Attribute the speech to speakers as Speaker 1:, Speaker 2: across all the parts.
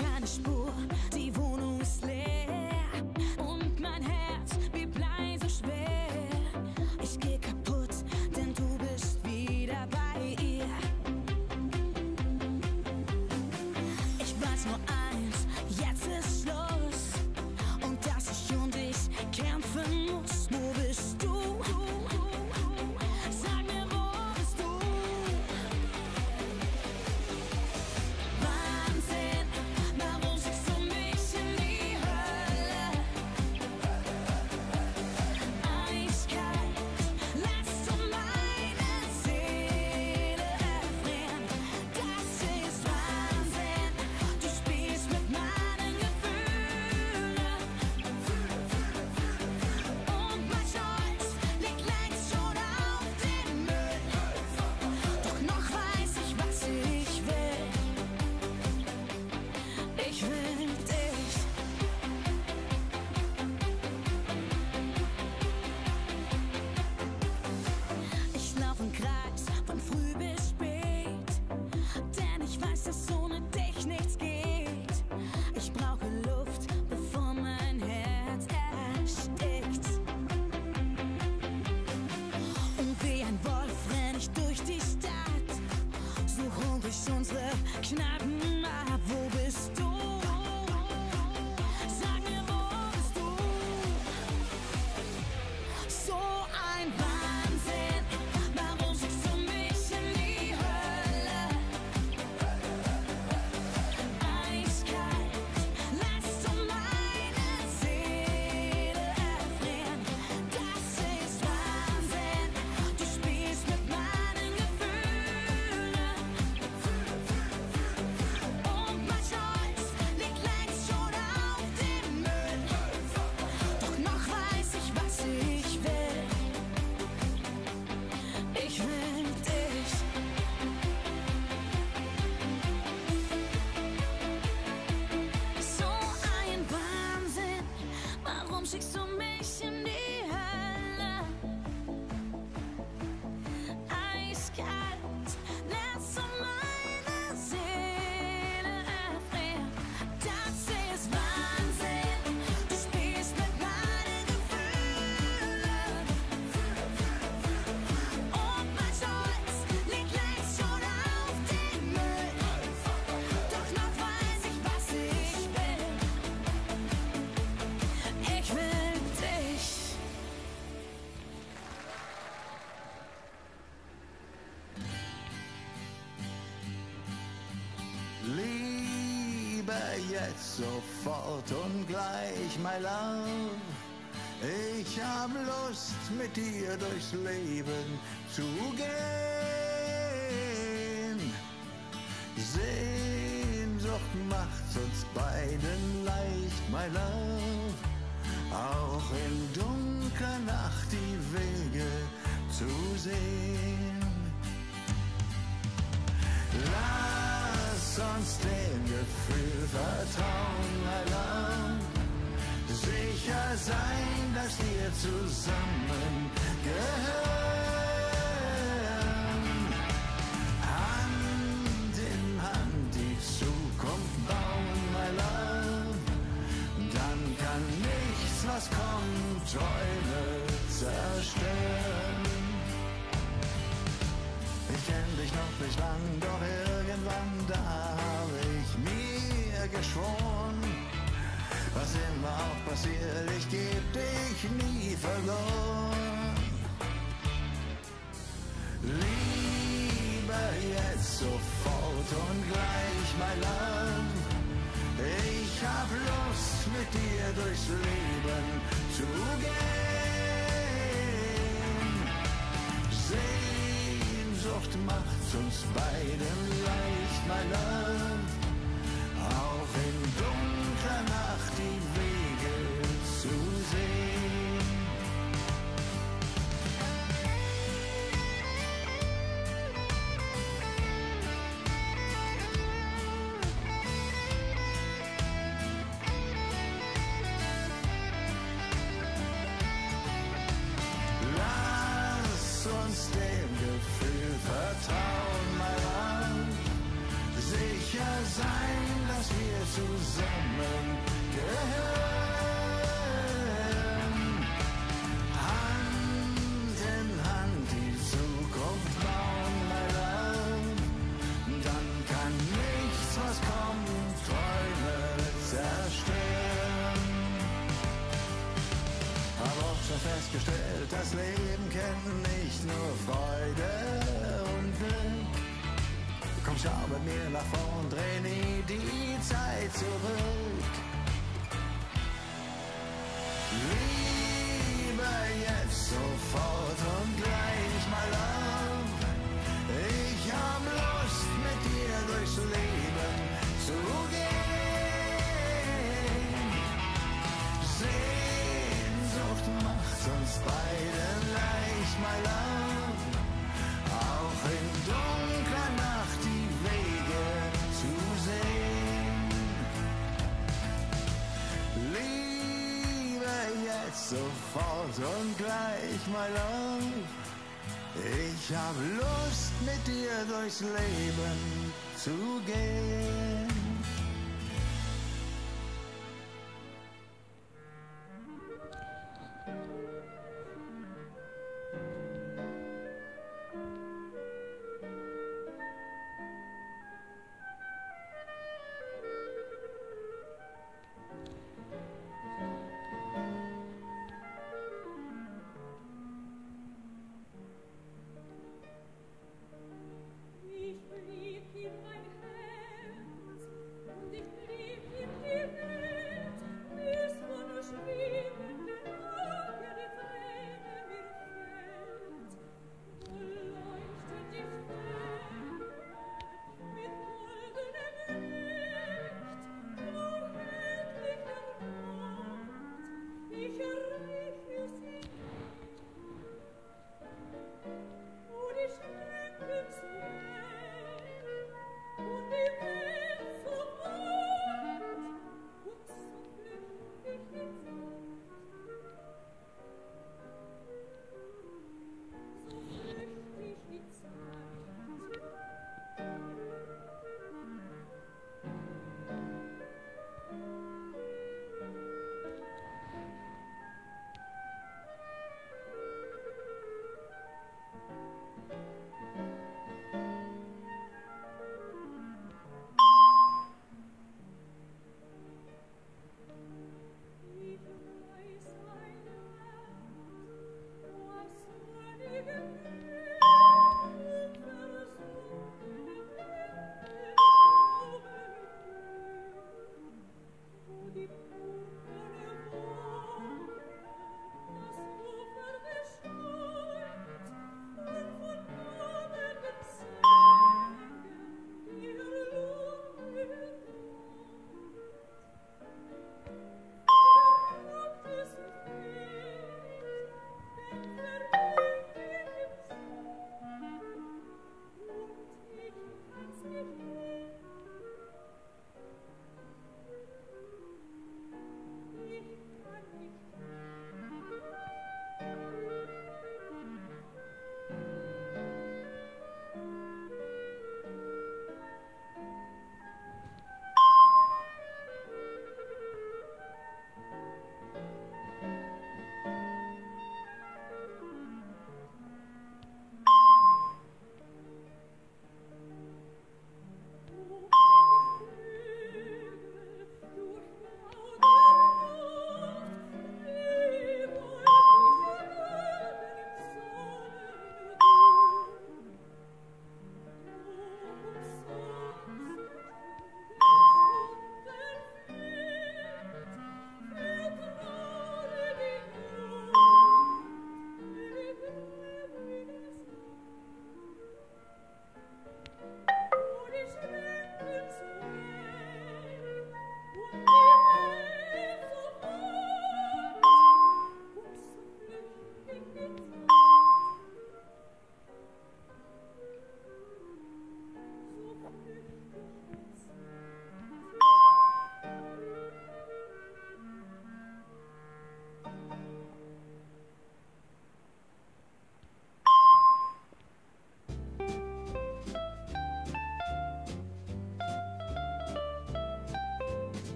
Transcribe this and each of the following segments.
Speaker 1: trying
Speaker 2: to spoil sofort und gleich, my love. Ich hab Lust, mit dir durchs Leben zu gehen. Sehnsucht macht's uns beiden leicht, my love. Auch in dunkler Nacht die Wege zu sehen. Lass dem Gefühl vertrauen, love. Sicher sein, dass wir zusammen gehören. Hand in Hand die Zukunft bauen, my love. Dann kann nichts, was kommt, Träume zerstören. Ich kenn dich noch nicht lang, doch geschworen. Was immer auch passiert, ich geb dich nie verloren. Liebe jetzt sofort und gleich, my love. Ich hab Lust, mit dir durchs Leben zu gehen. Sehnsucht macht's uns beiden leicht, my love. In dunkler Nacht die Wege zu sehen. Uns dem Gefühl vertrauen, my love. Sicher
Speaker 3: dass wir zusammengehören. schau mit mir nach vorn, dreh nie die Zeit zurück. Wie kommst und gleich, mal love. Ich hab Lust, mit dir durchs Leben zu gehen.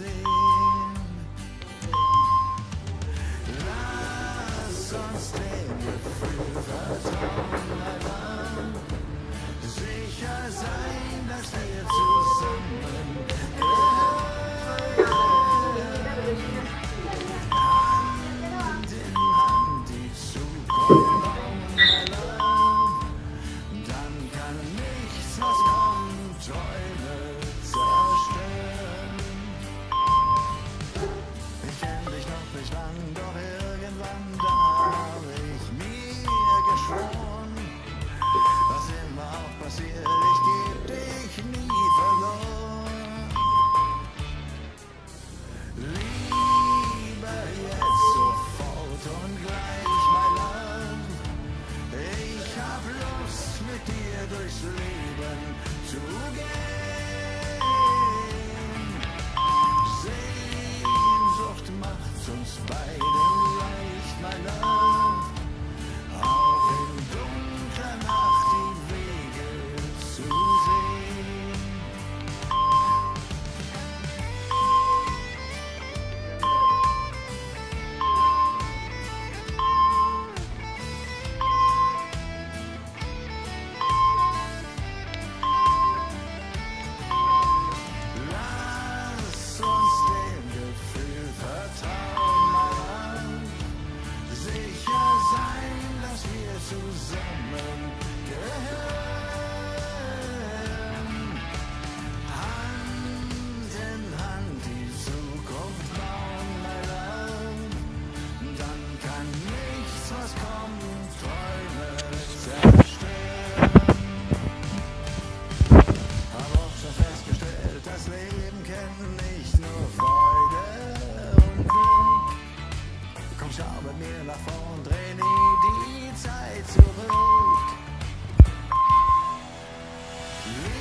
Speaker 3: easy. Yeah.